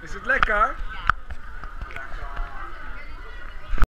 Is het lekker?